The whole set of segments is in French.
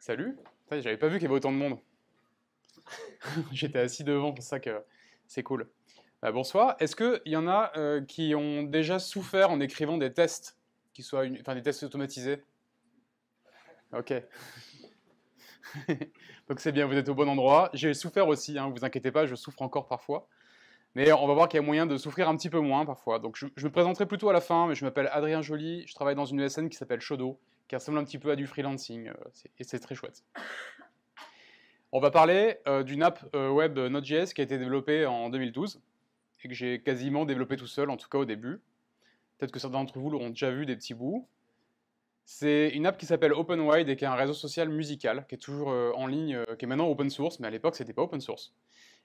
Salut J'avais pas vu qu'il y avait autant de monde. J'étais assis devant, pour ça que c'est cool. Bah, bonsoir. Est-ce qu'il y en a euh, qui ont déjà souffert en écrivant des tests, qui soient enfin, des tests automatisés? Ok. Donc c'est bien, vous êtes au bon endroit. J'ai souffert aussi, hein, vous inquiétez pas, je souffre encore parfois. Mais on va voir qu'il y a moyen de souffrir un petit peu moins parfois. Donc je, me présenterai plutôt à la fin, mais je m'appelle Adrien Joly, je travaille dans une ESN qui s'appelle Shodo, qui ressemble un petit peu à du freelancing, euh, et c'est très chouette. On va parler euh, d'une app euh, web Node.js qui a été développée en 2012, et que j'ai quasiment développé tout seul, en tout cas au début. Peut-être que certains d'entre vous l'auront déjà vu des petits bouts. C'est une app qui s'appelle OpenWide et qui est un réseau social musical, qui est toujours en ligne, qui est maintenant open source, mais à l'époque c'était pas open source.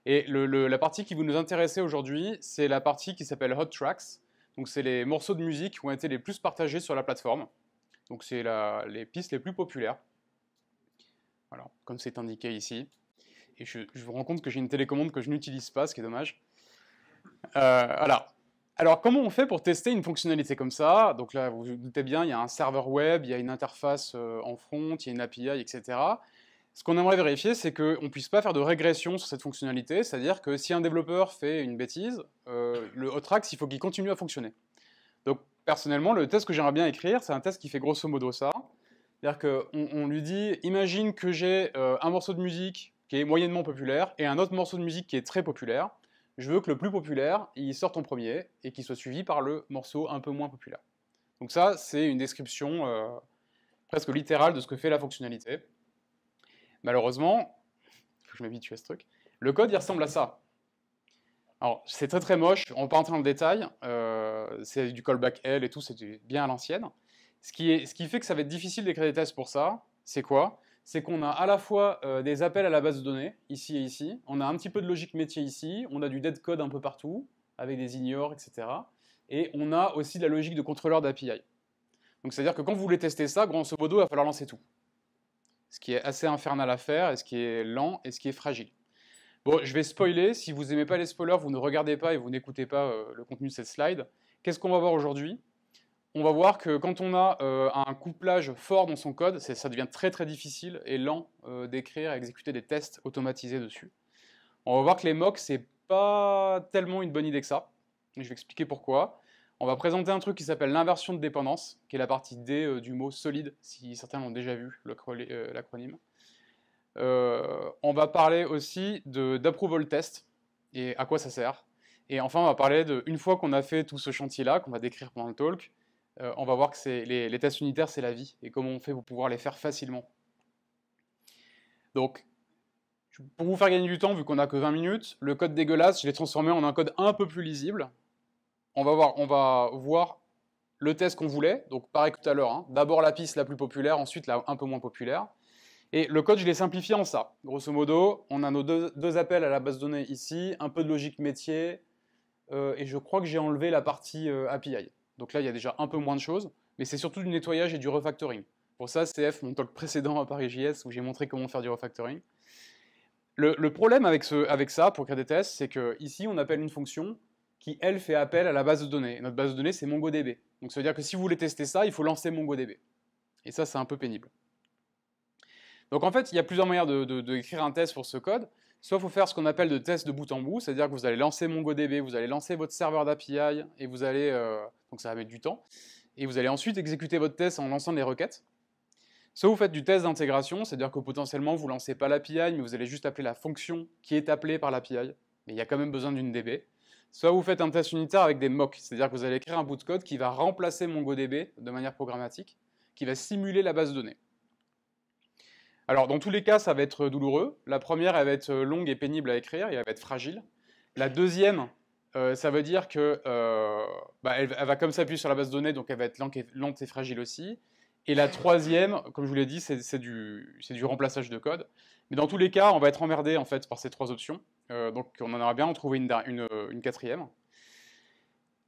Et la partie qui vous nous intéressait aujourd'hui, c'est la partie qui s'appelle Hot Tracks. Donc c'est les morceaux de musique qui ont été les plus partagés sur la plateforme. Donc c'est les pistes les plus populaires. Voilà, comme c'est indiqué ici. Et je, je, vous rends compte que j'ai une télécommande que je n'utilise pas, ce qui est dommage. Euh. Alors comment on fait pour tester une fonctionnalité comme ça? Donc là, vous vous doutez bien, il y a un serveur web, il y a une interface euh, en front, il y a une API, etc. Ce qu'on aimerait vérifier, c'est qu'on ne puisse pas faire de régression sur cette fonctionnalité, c'est-à-dire que si un développeur fait une bêtise, euh, le Hotrax, il faut qu'il continue à fonctionner. Donc, personnellement, le test que j'aimerais bien écrire, c'est un test qui fait grosso modo ça. C'est-à-dire qu'on on lui dit, imagine que j'ai euh, un morceau de musique qui est moyennement populaire et un autre morceau de musique qui est très populaire. Je veux que le plus populaire, il sorte en premier et qu'il soit suivi par le morceau un peu moins populaire. Donc ça, c'est une description euh, presque littérale de ce que fait la fonctionnalité. Malheureusement, il faut que je m'habitue à ce truc, le code il ressemble à ça. Alors c'est très très moche, on va pas entrer dans le détail, euh, c'est du callback L et tout, c'est bien à l'ancienne. Ce ce qui fait que ça va être difficile d'écrire des tests pour ça, c'est quoi? C'est qu'on a à la fois euh, des appels à la base de données, ici et ici, on a un petit peu de logique métier ici, on a du dead code un peu partout, avec des ignores, etc. Et on a aussi de la logique de contrôleur d'API. Donc c'est-à-dire que quand vous voulez tester ça, grosso modo, il va falloir lancer tout ce qui est assez infernal à faire, et ce qui est lent, et ce qui est fragile. Bon, je vais spoiler, si vous n'aimez pas les spoilers, vous ne regardez pas et vous n'écoutez pas euh, le contenu de cette slide. Qu'est-ce qu'on va voir aujourd'hui? On va voir que quand on a euh, un couplage fort dans son code, ça devient très très difficile et lent euh, d'écrire et exécuter des tests automatisés dessus. On va voir que les mocks, c'est pas tellement une bonne idée que ça. Je vais expliquer pourquoi. On va présenter un truc qui s'appelle l'inversion de dépendance, qui est la partie D du mot solide, si certains l'ont déjà vu, l'acronyme. Euh, on va parler aussi d'approval test, et à quoi ça sert. Et enfin, on va parler de, une fois qu'on a fait tout ce chantier-là, qu'on va décrire pendant le talk, on va voir que les, les tests unitaires, c'est la vie, et comment on fait pour pouvoir les faire facilement. Donc, pour vous faire gagner du temps, vu qu'on n'a que 20 minutes, le code dégueulasse, je l'ai transformé en un code un peu plus lisible, on va voir, on va voir le test qu'on voulait, donc pareil que tout à l'heure, hein. d'abord la piste la plus populaire, ensuite la un peu moins populaire. Et le code, je l'ai simplifié en ça. Grosso modo, on a nos deux, appels à la base de données ici, un peu de logique métier, euh, et je crois que j'ai enlevé la partie euh, API. Donc là, il y a déjà un peu moins de choses, mais c'est surtout du nettoyage et du refactoring. Pour ça, CF, mon talk précédent à Paris.js, où j'ai montré comment faire du refactoring. Le, problème avec, avec ça, pour créer des tests, c'est que ici, on appelle une fonction, qui, elle, fait appel à la base de données. notre base de données, c'est MongoDB. Donc ça veut dire que si vous voulez tester ça, il faut lancer MongoDB. Et ça, c'est un peu pénible. Donc en fait, il y a plusieurs manières d'écrire un test pour ce code. Soit il faut faire ce qu'on appelle de test de bout en bout, c'est-à-dire que vous allez lancer MongoDB, vous allez lancer votre serveur d'API, et vous allez, euh, donc ça va mettre du temps, et vous allez ensuite exécuter votre test en lançant des requêtes. Soit vous faites du test d'intégration, c'est-à-dire que potentiellement vous lancez pas l'API, mais vous allez juste appeler la fonction qui est appelée par l'API, mais il y a quand même besoin d'une DB. Soit vous faites un test unitaire avec des mocks, c'est-à-dire que vous allez écrire un bout de code qui va remplacer MongoDB de manière programmatique, qui va simuler la base de données. Alors, dans tous les cas, ça va être douloureux. La première, elle va être longue et pénible à écrire, et elle va être fragile. La deuxième, euh, ça veut dire que euh, bah, elle, va comme s'appuyer sur la base de données, donc elle va être lente et, fragile aussi. Et la troisième, comme je vous l'ai dit, c'est du, remplaçage de code. Mais dans tous les cas, on va être emmerdé en fait par ces trois options. Euh, donc on en aurait bien trouvé une, une, quatrième.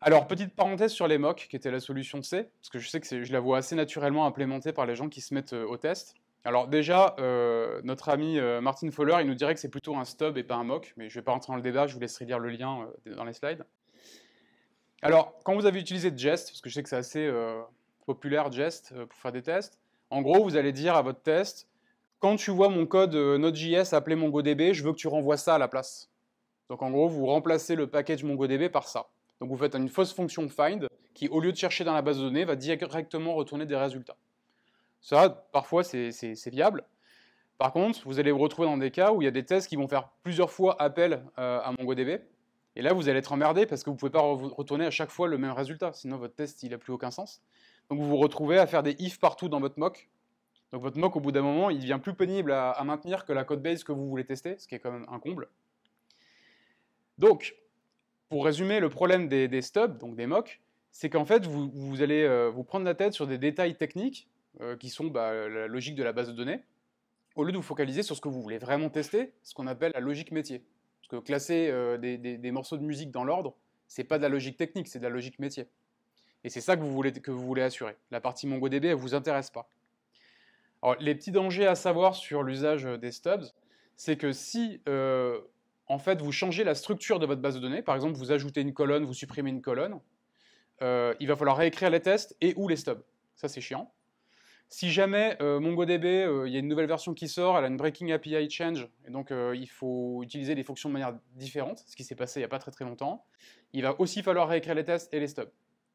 Alors, petite parenthèse sur les mocks, qui était la solution C, parce que je sais que je la vois assez naturellement implémentée par les gens qui se mettent euh, au test. Alors déjà, euh, notre ami Martin Fowler, il nous dirait que c'est plutôt un stub et pas un mock, mais je ne vais pas rentrer dans le débat, je vous laisserai lire le lien dans les slides. Alors, quand vous avez utilisé Jest, parce que je sais que c'est assez populaire Jest pour faire des tests, en gros, vous allez dire à votre test, quand tu vois mon code euh, Node.js appelé MongoDB, je veux que tu renvoies ça à la place. Donc en gros, vous remplacez le package MongoDB par ça. Donc vous faites une fausse fonction find qui, au lieu de chercher dans la base de données, va directement retourner des résultats. Ça, parfois, c'est viable. Par contre, vous allez vous retrouver dans des cas où il y a des tests qui vont faire plusieurs fois appel euh, à MongoDB. Et là, vous allez être emmerdé parce que vous ne pouvez pas retourner à chaque fois le même résultat. Sinon, votre test, il n'a plus aucun sens. Donc vous vous retrouvez à faire des if partout dans votre mock. Donc votre mock, au bout d'un moment, il devient plus pénible à, maintenir que la code base que vous voulez tester, ce qui est quand même un comble. Donc, pour résumer, le problème des, stubs, donc des mocks, c'est qu'en fait, vous, allez euh, vous prendre la tête sur des détails techniques qui sont bah, la logique de la base de données, au lieu de vous focaliser sur ce que vous voulez vraiment tester, ce qu'on appelle la logique métier. Parce que classer euh, des, morceaux de musique dans l'ordre, c'est pas de la logique technique, c'est de la logique métier. Et c'est ça que vous, voulez, que vous voulez assurer. La partie MongoDB, elle vous intéresse pas. Les petits dangers à savoir sur l'usage des stubs, c'est que si euh, en fait vous changez la structure de votre base de données, par exemple vous ajoutez une colonne, vous supprimez une colonne, euh, il va falloir réécrire les tests et ou les stubs. Ça c'est chiant. Si jamais euh, MongoDB, euh, il y a une nouvelle version qui sort, elle a une breaking API change, et donc euh, il faut utiliser les fonctions de manière différente, ce qui s'est passé il n'y a pas très très longtemps, il va aussi falloir réécrire les tests et les stubs.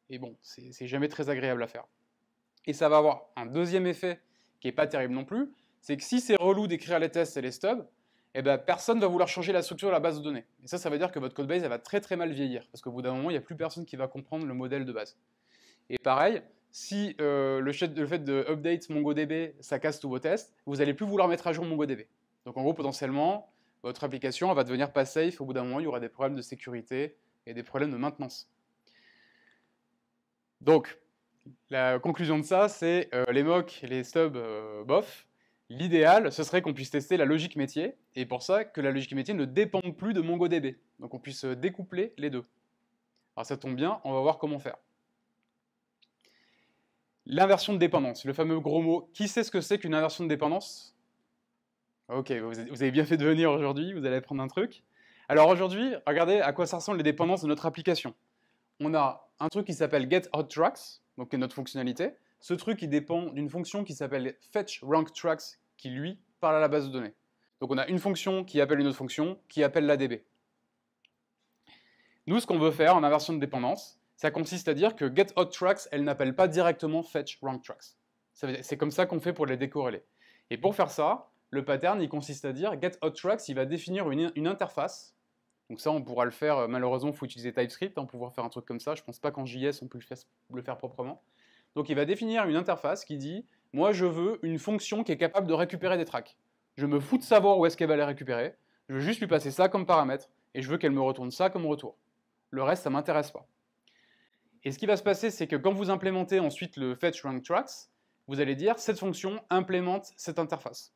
Et bon, c'est jamais très agréable à faire. Et ça va avoir un deuxième effet qui n'est pas terrible non plus, c'est que si c'est relou d'écrire les tests et les stubs, eh ben, personne ne va vouloir changer la structure de la base de données. Et ça, ça veut dire que votre codebase, elle va très très mal vieillir, parce qu'au bout d'un moment, il n'y a plus personne qui va comprendre le modèle de base. Et pareil, si euh, le, fait, de update MongoDB, ça casse tous vos tests, vous n'allez plus vouloir mettre à jour MongoDB. Donc en gros, potentiellement, votre application va devenir pas safe. Au bout d'un moment, il y aura des problèmes de sécurité et des problèmes de maintenance. Donc, la conclusion de ça, c'est euh, les mocks, les stubs, euh, bof. L'idéal, ce serait qu'on puisse tester la logique métier, et pour ça, que la logique métier ne dépende plus de MongoDB. Donc on puisse découpler les deux. Alors ça tombe bien, on va voir comment faire. L'inversion de dépendance, le fameux gros mot. Qui sait ce que c'est qu'une inversion de dépendance? Ok, vous avez bien fait de venir aujourd'hui, vous allez apprendre un truc. Alors aujourd'hui, regardez à quoi ça ressemble les dépendances de notre application. On a un truc qui s'appelle getHotTracks, donc qui est notre fonctionnalité. Ce truc, il dépend d'une fonction qui s'appelle fetchRankTracks, qui lui parle à la base de données. Donc on a une fonction qui appelle une autre fonction, qui appelle la DB. Nous, ce qu'on veut faire en inversion de dépendance, ça consiste à dire que getHotTracks, elle n'appelle pas directement fetchRankTracks. C'est comme ça qu'on fait pour les décorréler. Et pour faire ça, le pattern, il consiste à dire getHotTracks, il va définir une, interface. Donc ça, on pourra le faire, euh, malheureusement, il faut utiliser TypeScript hein, pour pouvoir faire un truc comme ça. Je ne pense pas qu'en JS, on peut le faire, proprement. Donc il va définir une interface qui dit, moi je veux une fonction qui est capable de récupérer des tracks. Je me fous de savoir où est-ce qu'elle va les récupérer, je veux juste lui passer ça comme paramètre, et je veux qu'elle me retourne ça comme retour. Le reste, ça ne m'intéresse pas. Et ce qui va se passer, c'est que quand vous implémentez ensuite le fetch rank tracks, vous allez dire cette fonction implémente cette interface.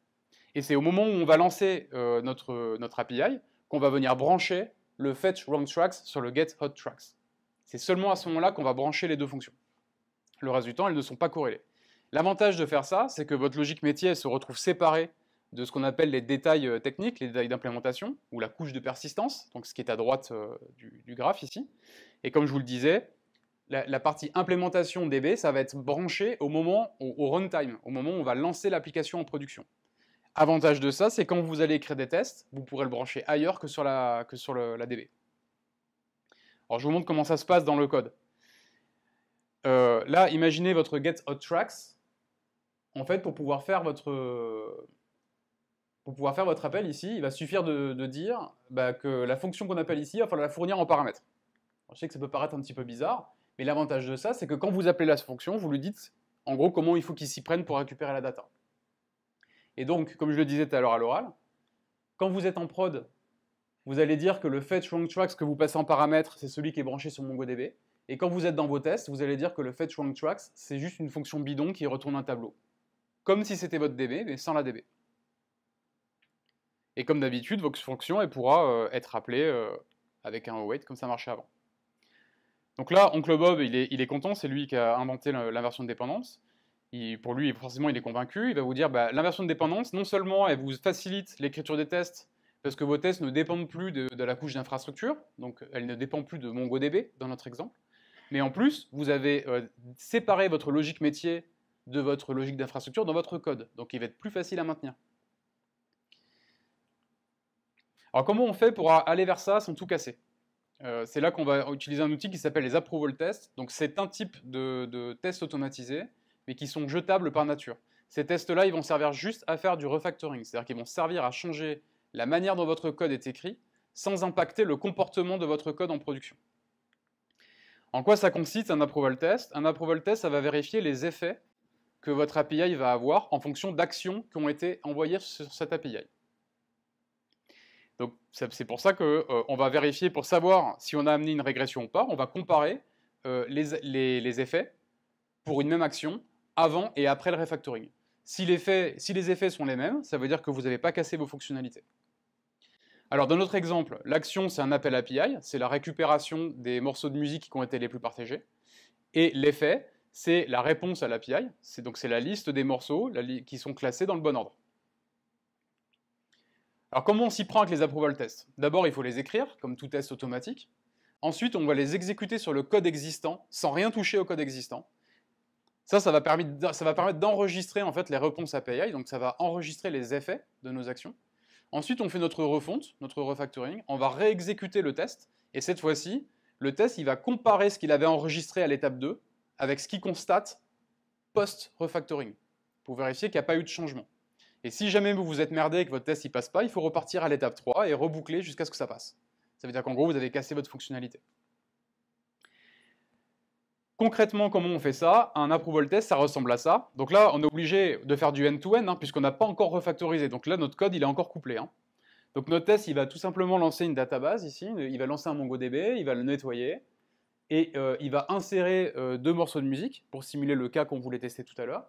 Et c'est au moment où on va lancer euh, notre, notre API qu'on va venir brancher le fetch rank tracks sur le get hot tracks. C'est seulement à ce moment-là qu'on va brancher les deux fonctions. Le reste du temps, elles ne sont pas corrélées. L'avantage de faire ça, c'est que votre logique métier se retrouve séparée de ce qu'on appelle les détails euh, techniques, les détails d'implémentation, ou la couche de persistance, donc ce qui est à droite euh, du, du, graphe ici. Et comme je vous le disais, la, partie implémentation DB, ça va être branché au moment, au, runtime, au moment où on va lancer l'application en production. Avantage de ça, c'est quand vous allez écrire des tests, vous pourrez le brancher ailleurs que sur la, DB. Alors je vous montre comment ça se passe dans le code. Euh, là, imaginez votre getHotTracks. En fait, pour pouvoir faire votre, pour pouvoir faire votre appel ici, il va suffire de, dire bah, que la fonction qu'on appelle ici, il va falloir la fournir en paramètres. je sais que ça peut paraître un petit peu bizarre, mais l'avantage de ça, c'est que quand vous appelez la fonction, vous lui dites en gros comment il faut qu'il s'y prenne pour récupérer la data. Et donc, comme je le disais tout à l'heure à l'oral, quand vous êtes en prod, vous allez dire que le fetch rank tracks que vous passez en paramètre, c'est celui qui est branché sur MongoDB. Et quand vous êtes dans vos tests, vous allez dire que le fetch tracks, c'est juste une fonction bidon qui retourne un tableau. Comme si c'était votre DB, mais sans la DB. Et comme d'habitude, votre fonction elle pourra euh, être appelée euh, avec un await comme ça marchait avant. Donc là, oncle Bob, il est, content, c'est lui qui a inventé l'inversion de dépendance. Pour lui, forcément, il est convaincu. Il va vous dire, bah, l'inversion de dépendance, non seulement elle vous facilite l'écriture des tests, parce que vos tests ne dépendent plus de, la couche d'infrastructure, donc elle ne dépend plus de MongoDB, dans notre exemple, mais en plus, vous avez euh, séparé votre logique métier de votre logique d'infrastructure dans votre code, donc il va être plus facile à maintenir. Alors comment on fait pour aller vers ça sans tout casser? Euh, C'est là qu'on va utiliser un outil qui s'appelle les approval tests. Donc c'est un type de, de tests automatisés, mais qui sont jetables par nature. Ces tests-là, ils vont servir juste à faire du refactoring, c'est-à-dire qu'ils vont servir à changer la manière dont votre code est écrit sans impacter le comportement de votre code en production. En quoi ça consiste un approval test? Un approval test, ça va vérifier les effets que votre API va avoir en fonction d'actions qui ont été envoyées sur cette API. Donc c'est pour ça qu'on euh, va vérifier pour savoir si on a amené une régression ou pas, on va comparer euh, les, effets pour une même action avant et après le refactoring. Si, si les effets sont les mêmes, ça veut dire que vous n'avez pas cassé vos fonctionnalités. Alors dans notre exemple, l'action c'est un appel API, c'est la récupération des morceaux de musique qui ont été les plus partagés. Et l'effet, c'est la réponse à l'API, donc c'est la liste des morceaux qui sont classés dans le bon ordre. Alors comment on s'y prend avec les approval tests? D'abord il faut les écrire, comme tout test automatique. Ensuite on va les exécuter sur le code existant, sans rien toucher au code existant. Ça, ça va permettre d'enregistrer en fait les réponses API, donc ça va enregistrer les effets de nos actions. Ensuite, on fait notre refonte, notre refactoring, on va réexécuter le test, et cette fois-ci, le test, il va comparer ce qu'il avait enregistré à l'étape 2 avec ce qu'il constate post-refactoring, pour vérifier qu'il n'y a pas eu de changement. Et si jamais vous vous êtes merdé et que votre test ne passe pas, il faut repartir à l'étape 3 et reboucler jusqu'à ce que ça passe. Ça veut dire qu'en gros, vous avez cassé votre fonctionnalité. Concrètement, comment on fait ça? Un approval test, ça ressemble à ça. Donc là, on est obligé de faire du end-to-end, hein, puisqu'on n'a pas encore refactorisé. Donc là, notre code, il est encore couplé. Hein. Donc notre test, il va tout simplement lancer une database ici. Il va lancer un MongoDB, il va le nettoyer, et euh, il va insérer euh, deux morceaux de musique pour simuler le cas qu'on voulait tester tout à l'heure.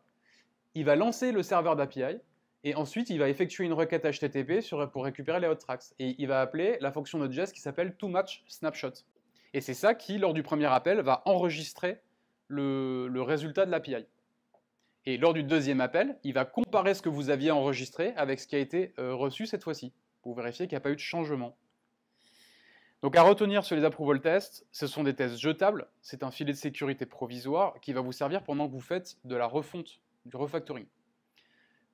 Il va lancer le serveur d'API, et ensuite, il va effectuer une requête HTTP pour récupérer les hot tracks. Et il va appeler la fonction Node.js qui s'appelle toMatchSnapshot. Et c'est ça qui, lors du premier appel, va enregistrer le, résultat de l'API. Et lors du deuxième appel, il va comparer ce que vous aviez enregistré avec ce qui a été euh, reçu cette fois-ci, pour vérifier qu'il n'y a pas eu de changement. Donc à retenir sur les approval tests, ce sont des tests jetables, c'est un filet de sécurité provisoire qui va vous servir pendant que vous faites de la refonte, du refactoring.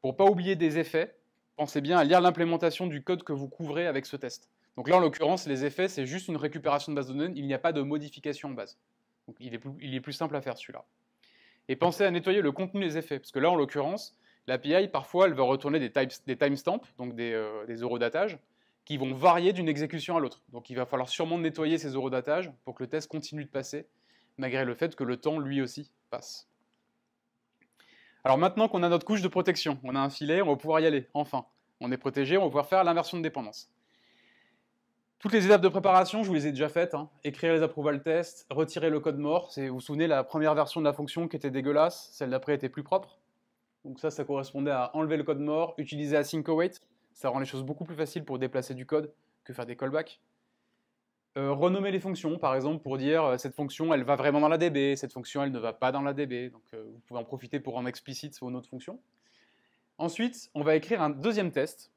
Pour ne pas oublier des effets, pensez bien à lire l'implémentation du code que vous couvrez avec ce test. Donc là, en l'occurrence, les effets, c'est juste une récupération de base de données, il n'y a pas de modification en base. Donc il est plus, simple à faire celui-là. Et pensez à nettoyer le contenu des effets, parce que là, en l'occurrence, l'API, parfois, elle va retourner des, timestamps, donc des, euh, des eurodatages, qui vont varier d'une exécution à l'autre. Donc il va falloir sûrement nettoyer ces eurodatages pour que le test continue de passer, malgré le fait que le temps, lui aussi, passe. Alors maintenant qu'on a notre couche de protection, on a un filet, on va pouvoir y aller, enfin. On est protégé, on va pouvoir faire l'inversion de dépendance. Toutes les étapes de préparation, je vous les ai déjà faites. Hein. Écrire les approval tests, retirer le code mort. Vous vous souvenez, la première version de la fonction qui était dégueulasse, celle d'après était plus propre. Donc ça, ça correspondait à enlever le code mort, utiliser async await. Ça rend les choses beaucoup plus faciles pour déplacer du code que faire des callbacks. Euh, renommer les fonctions, par exemple, pour dire euh, cette fonction, elle va vraiment dans la DB, cette fonction, elle ne va pas dans la DB. Donc euh, vous pouvez en profiter pour rendre explicite vos autres fonctions. Ensuite, on va écrire un deuxième test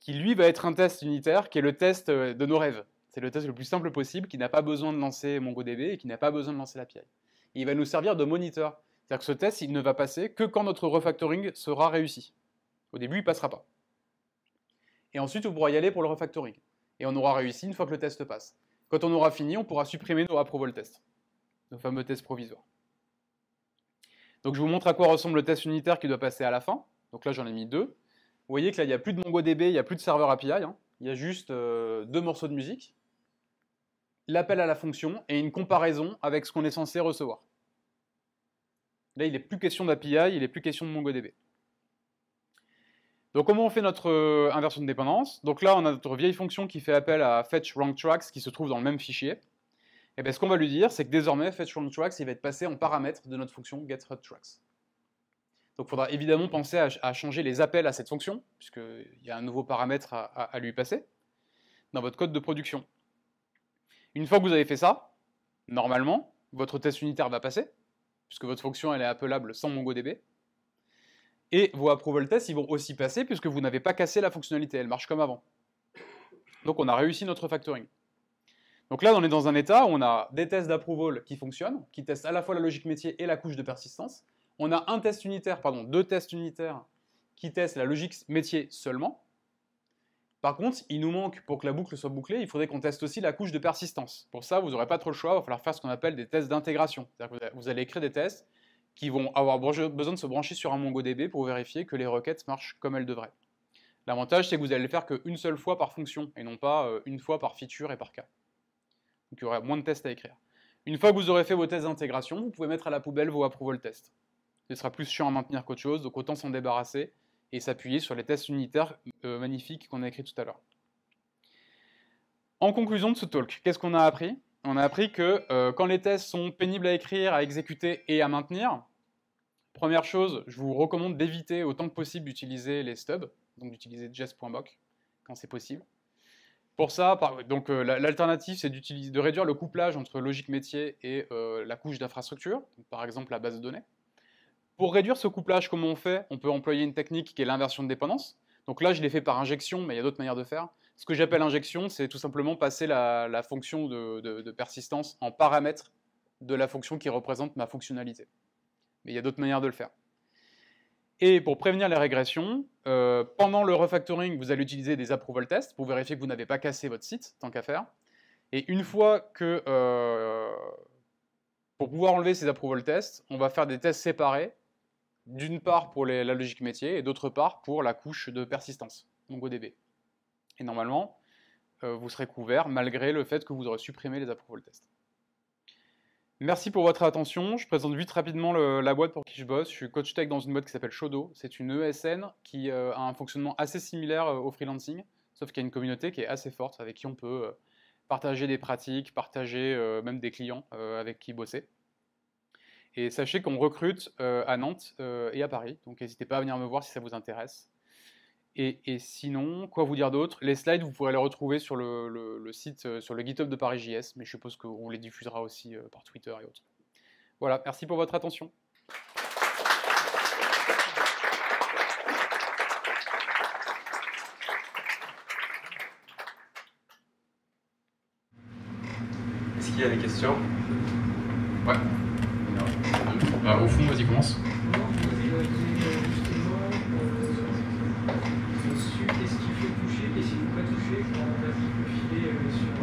qui lui va être un test unitaire, qui est le test de nos rêves. C'est le test le plus simple possible, qui n'a pas besoin de lancer MongoDB et qui n'a pas besoin de lancer l'API. Et il va nous servir de moniteur. C'est-à-dire que ce test, il ne va passer que quand notre refactoring sera réussi. Au début, il ne passera pas. Et ensuite, vous pourrez y aller pour le refactoring. Et on aura réussi une fois que le test passe. Quand on aura fini, on pourra supprimer nos approval tests, nos fameux tests provisoires. Donc je vous montre à quoi ressemble le test unitaire qui doit passer à la fin. Donc là, j'en ai mis deux. Vous voyez que là, il n'y a plus de MongoDB, il n'y a plus de serveur API. Hein. Il y a juste euh, deux morceaux de musique, l'appel à la fonction et une comparaison avec ce qu'on est censé recevoir. Là, il n'est plus question d'API, il n'est plus question de MongoDB. Donc comment on fait notre euh, inversion de dépendance? Donc là, on a notre vieille fonction qui fait appel à fetch qui se trouve dans le même fichier. Et bien ce qu'on va lui dire, c'est que désormais, fetch il va être passé en paramètre de notre fonction getHotTracks. Donc il faudra évidemment penser à, changer les appels à cette fonction, puisqu'il y a un nouveau paramètre à, lui passer, dans votre code de production. Une fois que vous avez fait ça, normalement, votre test unitaire va passer, puisque votre fonction est appelable sans MongoDB. Et vos approval tests, ils vont aussi passer, puisque vous n'avez pas cassé la fonctionnalité, elle marche comme avant. Donc on a réussi notre factoring. Donc là, on est dans un état où on a des tests d'approval qui fonctionnent, qui testent à la fois la logique métier et la couche de persistance, on a un test unitaire, pardon, deux tests unitaires qui testent la logique métier seulement. Par contre, il nous manque, pour que la boucle soit bouclée, il faudrait qu'on teste aussi la couche de persistance. Pour ça, vous n'aurez pas trop le choix, il va falloir faire ce qu'on appelle des tests d'intégration. Vous allez écrire des tests qui vont avoir besoin de se brancher sur un MongoDB pour vérifier que les requêtes marchent comme elles devraient. L'avantage, c'est que vous allez le faire qu'une seule fois par fonction, et non pas euh, une fois par feature et par cas. Donc il y aura moins de tests à écrire. Une fois que vous aurez fait vos tests d'intégration, vous pouvez mettre à la poubelle vos approval tests. Ce sera plus chiant à maintenir qu'autre chose, donc autant s'en débarrasser et s'appuyer sur les tests unitaires euh, magnifiques qu'on a écrits tout à l'heure. En conclusion de ce talk, qu'est-ce qu'on a appris? On a appris que euh, quand les tests sont pénibles à écrire, à exécuter et à maintenir, première chose, je vous recommande d'éviter autant que possible d'utiliser les stubs, donc d'utiliser jest.boc quand c'est possible. Pour ça, donc euh, l'alternative, c'est de réduire le couplage entre logique métier et la couche d'infrastructure, par exemple la base de données. Pour réduire ce couplage, comment on fait? On peut employer une technique qui est l'inversion de dépendance. Donc là, je l'ai fait par injection, mais il y a d'autres manières de faire. Ce que j'appelle injection, c'est tout simplement passer la, fonction de, persistance en paramètre de la fonction qui représente ma fonctionnalité. Mais il y a d'autres manières de le faire. Et pour prévenir les régressions, euh, pendant le refactoring, vous allez utiliser des approval tests pour vérifier que vous n'avez pas cassé votre site, tant qu'à faire. Et une fois que, euh, pour pouvoir enlever ces approval tests, on va faire des tests séparés d'une part pour la logique métier et d'autre part pour la couche de persistance, MongoDB. Et normalement, euh, vous serez couvert malgré le fait que vous aurez supprimé les approval tests. Merci pour votre attention. Je présente vite rapidement la boîte pour qui je bosse. Je suis coach tech dans une boîte qui s'appelle Shodo. C'est une ESN qui euh, a un fonctionnement assez similaire euh, au freelancing, sauf qu'il y a une communauté qui est assez forte avec qui on peut partager des pratiques, partager même des clients avec qui bosser. Et sachez qu'on recrute à Nantes et à Paris, donc n'hésitez pas à venir me voir si ça vous intéresse. Et, sinon, quoi vous dire d'autre? Les slides, vous pourrez les retrouver sur le, site, euh, sur le GitHub de ParisJS, mais je suppose qu'on les diffusera aussi par Twitter et autres. Voilà, merci pour votre attention. Est-ce qu'il y a des questions? Ouais. Bah, au fond, vas-y, commence. Justement, dessus, qu'est-ce qu'il faut toucher, qu'est-ce qu'il ne faut pas toucher quand on navigue le filet sur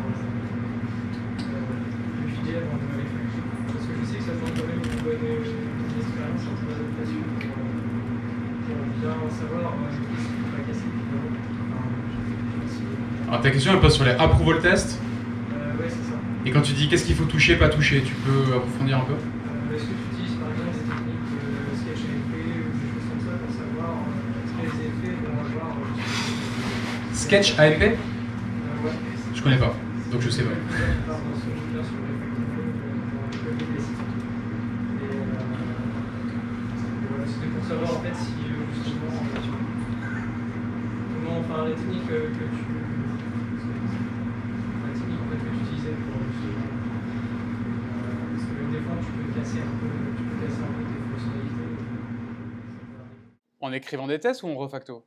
le filet avant de le Parce que je sais que ça demande quand même une bonne expérience en adaptation pour bien savoir qu'est-ce qu'il ne faut pas casser. Alors ta question elle passe sur les approval tests euh, Ouais, c'est ça. Et quand tu dis qu'est-ce qu'il faut toucher, pas toucher, tu peux approfondir un peu? Sketch AMP Je connais pas, donc je sais pas. C'était pour savoir en fait si justement comment enfin les techniques que tu la technique en fait, que tu utilisais pour parce que des fois tu peux casser un peu tu peux casser un peu tes fonctionnalités. En écrivant des tests ou en refacto?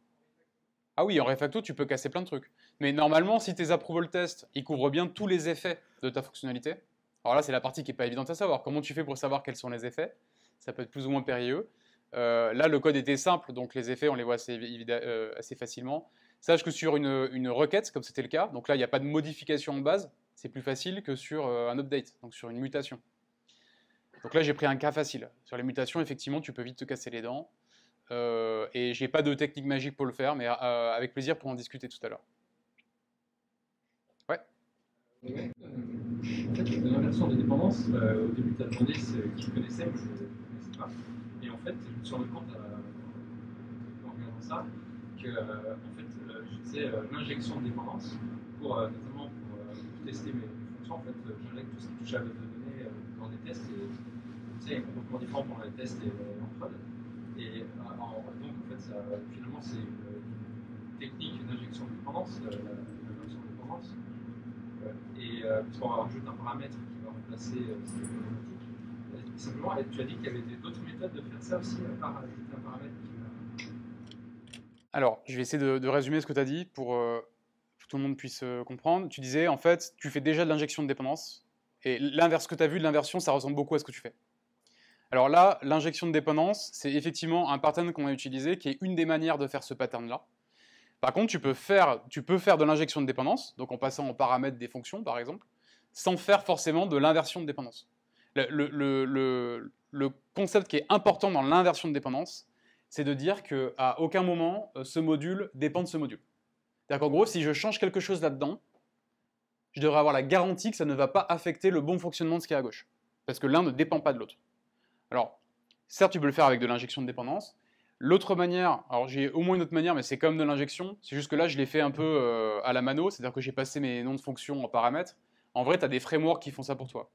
Ah oui, en refacto, tu peux casser plein de trucs. Mais normalement, si tes approval tests, ils couvrent bien tous les effets de ta fonctionnalité, alors là, c'est la partie qui n'est pas évidente à savoir. Comment tu fais pour savoir quels sont les effets? Ça peut être plus ou moins périlleux. Euh, là, le code était simple, donc les effets, on les voit assez, euh, facilement. Sache que sur une, requête, comme c'était le cas, donc là, il n'y a pas de modification en base, c'est plus facile que sur euh, un update, donc sur une mutation. Donc là, j'ai pris un cas facile. Sur les mutations, effectivement, tu peux vite te casser les dents. Euh, et j'ai pas de technique magique pour le faire, mais euh, avec plaisir pour en discuter tout à l'heure. Ouais. Euh, en fait, l'inversion de dépendance, au début, tu as demandé ce qu'ils connaissaient, mais je ne connaissais pas. Et en fait, je me suis rendu compte, en regardant ça, que en fait, j'utilisais l'injection de dépendance, pour, notamment pour tester mes, fonctions. En fait, j'injecte tout ce qui touche à la de dans des tests. Et, tu sais, complètement différent pendant les tests et en prod. Et donc, en fait, ça, finalement, c'est une, technique d'injection de dépendance, euh, de dépendance. Et euh, puisqu'on rajoute un paramètre qui va remplacer euh, cette problématique. Simplement, tu as dit qu'il y avait d'autres méthodes de faire ça aussi, à part ajouter un paramètre qui va. Alors, je vais essayer de, résumer ce que tu as dit pour que tout le monde puisse comprendre. Tu disais, en fait, tu fais déjà de l'injection de dépendance. Et l'inverse que tu as vu de l'inversion, ça ressemble beaucoup à ce que tu fais. Alors là, l'injection de dépendance, c'est effectivement un pattern qu'on a utilisé, qui est une des manières de faire ce pattern-là. Par contre, tu peux faire, tu peux faire de l'injection de dépendance, donc en passant en paramètres des fonctions, par exemple, sans faire forcément de l'inversion de dépendance. Le, le- concept qui est important dans l'inversion de dépendance, c'est de dire qu'à aucun moment, euh, ce module dépend de ce module. C'est-à-dire qu'en gros, si je change quelque chose là-dedans, je devrais avoir la garantie que ça ne va pas affecter le bon fonctionnement de ce qui est à gauche. Parce que l'un ne dépend pas de l'autre. Alors, certes, tu peux le faire avec de l'injection de dépendance. L'autre manière, alors j'ai au moins une autre manière, mais c'est comme de l'injection. C'est juste que là, je l'ai fait un peu euh, à la mano, c'est-à-dire que j'ai passé mes noms de fonctions en paramètres. En vrai, tu as des frameworks qui font ça pour toi.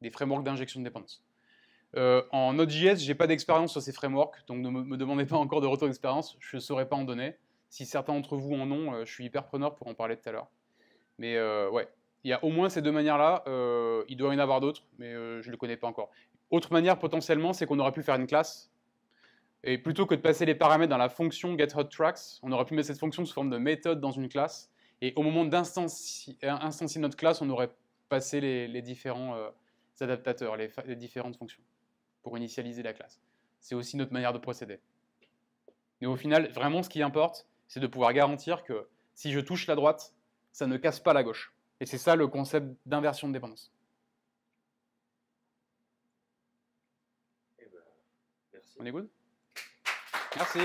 Des frameworks d'injection de dépendance. Euh, en Node.js, j'ai pas d'expérience sur ces frameworks, donc ne me, demandez pas encore de retour d'expérience, je ne saurais pas en donner. Si certains d'entre vous en ont, euh, je suis hyper preneur pour en parler tout à l'heure. Mais ouais, il y a au moins ces deux manières-là. euh, il doit y en avoir d'autres, mais euh, je ne les connais pas encore. Autre manière potentiellement, c'est qu'on aurait pu faire une classe. Et plutôt que de passer les paramètres dans la fonction getHotTracks, on aurait pu mettre cette fonction sous forme de méthode dans une classe. Et au moment d'instancier instancier notre classe, on aurait passé les, différents euh, adaptateurs, les différentes fonctions, pour initialiser la classe. C'est aussi notre manière de procéder. Mais au final, vraiment, ce qui importe, c'est de pouvoir garantir que si je touche la droite, ça ne casse pas la gauche. Et c'est ça le concept d'inversion de dépendance. Eh ben, merci. On est good? Merci.